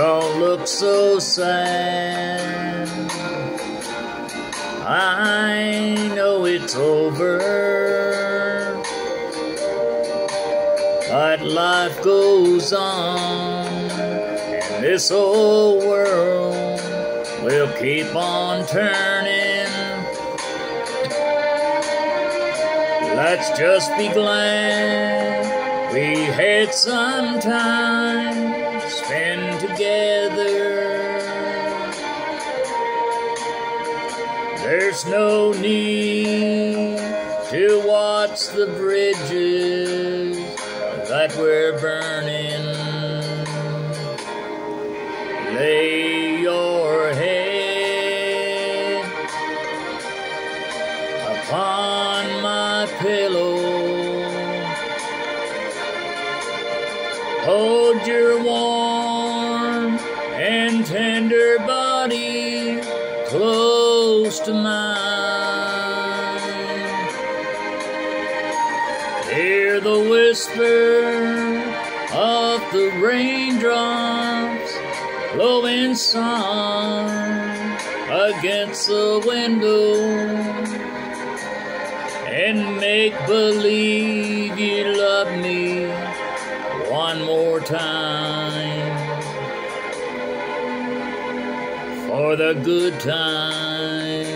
look so sad. I know it's over, but life goes on, and this old world will keep on turning. Let's just be glad we had some time to spend together. There's no need to watch the bridges that we're burning. Lay your head upon my pillow. Hold your warm to mine. Hear the whisper of the raindrops blowing song against the window and make believe you love me one more time for the good time.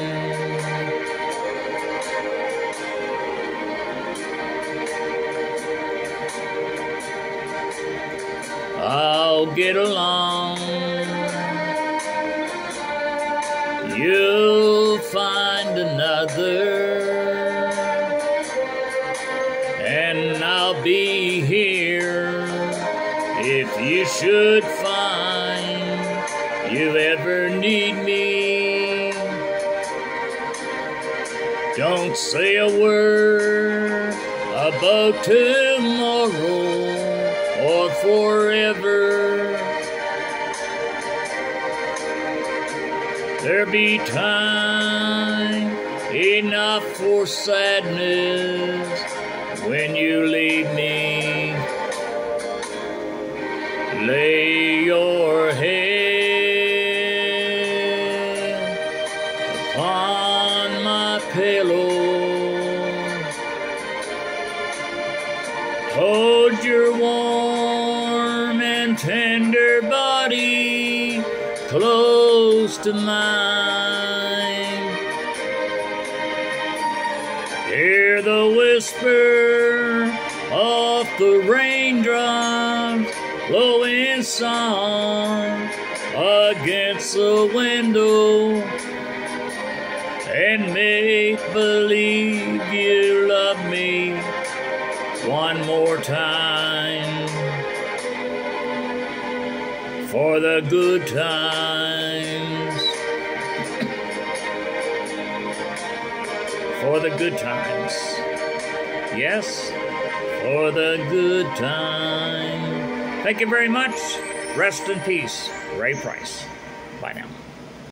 Get along. You'll find another, and I'll be here if you should find you ever need me. Don't say a word about tomorrow or forever. There be time enough for sadness when you leave me. Lay your head upon my pillow. Hold your warm and tender body close to mine. Hear the whisper of the raindrops blowing song against the window and make believe you love me one more time for the good times. for the good times. Yes, for the good time. Thank you very much. Rest in peace, Ray Price. Bye now.